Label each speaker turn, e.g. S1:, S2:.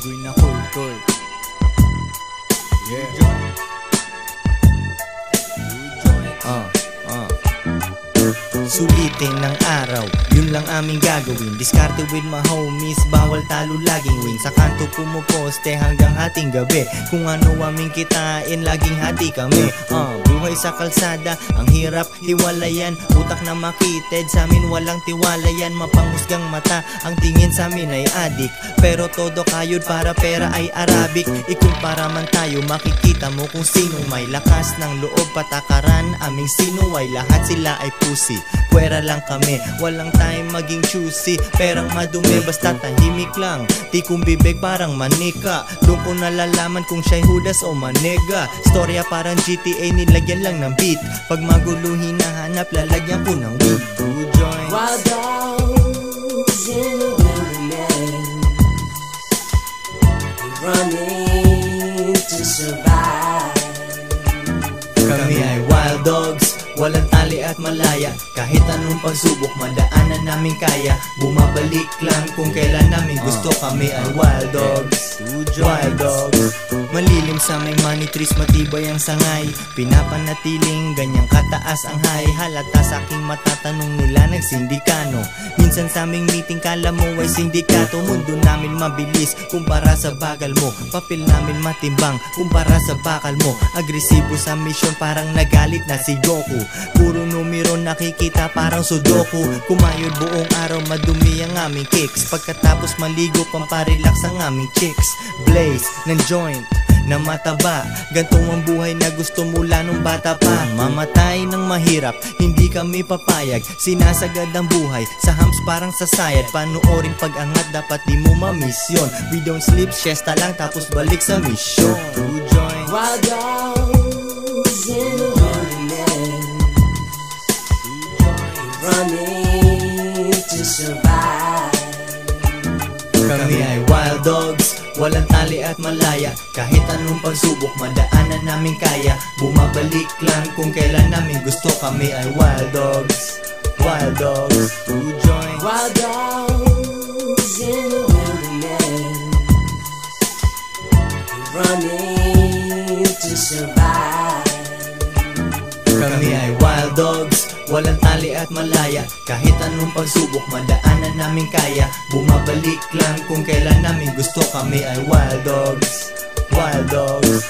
S1: Unggoy na kulkoy Yeah Uh, uh. Sulitin ng araw, yun lang aming gagawin. Discarte with my homies, bawal talo laging win. Sa kanto pumuposte hanggang ating gabi. Kung ano aming kitain, laging hati kami. Uh. Buhay sa kalsada. Ang hirap hiwalayan. Utak na makitid. Sa amin walang tiwala yan Mapanghusgang mata. Ang tingin sa amin ay adik. Pero todo kayod para pera ay Arabic. Ikumpara man tayo Makikita mo kung sinong may lakas ng loob. Patakaran aming sinuway Lahat sila ay pusi Pwera lang kami. Walang time maging choosy. Perang madumi basta tahimik lang. Di kong bibig parang manika. Doon ko nalalaman kung siya'y hudas o manega. Storya parang GTA nilagyan lang ng beat. Pag magulo hinahanap lalagyan ko ng weed Two joints
S2: Wild dogs in the wilderness Running to survive.
S1: Kami ay wild dogs. Walang tali at malaya. Kahit anong pagsubok Madaanan namin kaya. Bumabalik lang kung kailan namin gusto. Kami ay wild dogs. Wild dogs Malilim sa may money trees Matibay ang sangay. Pinapanatiling Ganyang kataas ang high Halata sa aking mata Tanong nila nagsindikano. Minsan sa aming meeting Kala mo ay sindikato. Mundo namin mabilis Kumpara sa bagal mo. Papel namin matimbang Kumpara sa bakal mo. Agresibo sa mission Parang nagalit na si Goku. Puro numero nakikita parang sudoku. Kumayod buong araw madumi ang aming kicks. Pagkatapos maligo pamparelax ang aming chicks. Blaze ng joint na mataba. Ganto ang buhay na gusto mula nung bata pa. Mamatay ng mahirap, hindi kami papayag. Sinasagad ang buhay, sa hams parang sasayad. Panoorin pag-angat, dapat di mo mamisyon We don't sleep, siesta lang tapos balik sa mission Two joints
S2: Wild dogs in the wilderness. Running to survive
S1: Kami ay wild dogs Walang tali at malaya. Kahit anong pagsubok Madaanan namin kaya. Bumabalik lang kung kailan namin gusto. Kami ay wild dogs Wild dogs. Two joints
S2: Wild dogs in the wilderness Running to survive.
S1: Kami ay wild dogs Walang tali at malaya. Kahit anong pagsubok madaanan namin kaya. Bumabalik lang kung kailan namin gusto kami ay wild dogs. Wild dogs.